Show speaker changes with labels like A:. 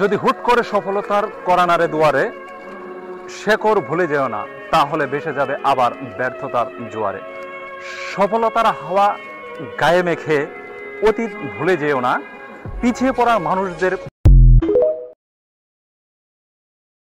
A: যদি হুট করে সফলতার করানারে দুয়ারে শেকড় ভুলে যেও না, তাহলে বেসে যাবে আবার ব্যর্থতার জোয়ারে। সফলতার হাওয়া গায়ে মেখে অতীত ভুলে যেও না, পিছিয়ে পড়া মানুষদের